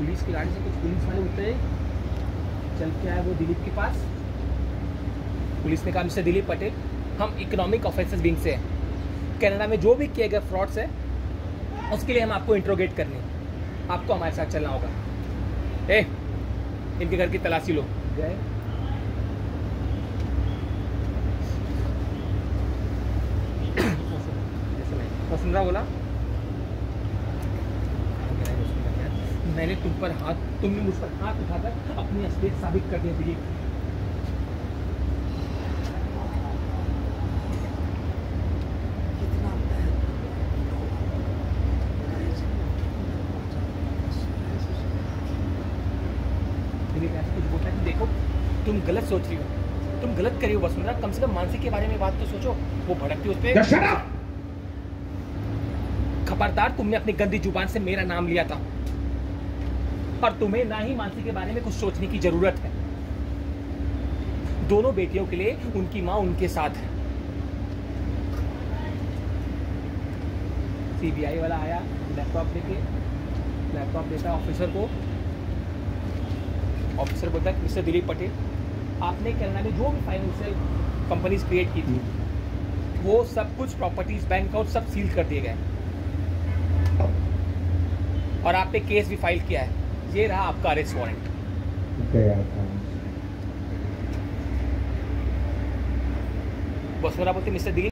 Police की गाड़ी से कुछ पुलिस वाले उतरे चल के आए वो दिलीप के पास। पुलिस ने कहा मिस्टर दिलीप पटेल हम इकोनॉमिक ऑफेंसेस विंग से हैं। कनाडा में जो भी किए गए फ्रॉड्स है उसके लिए हम आपको इंट्रोगेट करने। आपको हमारे साथ चलना होगा। ए इनके घर की तलाशी लो। गए। वसुंधरा बोला मैंने तुम पर हाथ तुमने मुझ पर हाथ उठाकर अपनी असलियत साबित कर दी देखो तुम गलत सोच रही हो। तुम गलत करी हो वसुंधरा। कम से कम मानसी के बारे में बात तो सोचो। वो भड़कती उस पर खबरदार तुमने अपनी गंदी ज़ुबान से मेरा नाम लिया था। और तुम्हें ना ही मानसी के बारे में कुछ सोचने की ज़रूरत है। दोनों बेटियों के लिए उनकी माँ उनके साथ है। सीबीआई वाला आया लैपटॉप लेके लैपटॉप देता ऑफिसर को। ऑफिसर बोलता है मिस्टर दिलीप पटेल, आपने कनाडा में जो भी फाइनेंशियल कंपनीज़ क्रिएट की थी, वो सब कुछ प्रॉपर्टीज़ बैंक अकाउंट सब सील कर दिए गए और आप पे केस भी फ़ाइल किया है। ये रहा आपका अरेस्ट वारंट गया था। वसुंधरा बोलते मिस्टर दिलीप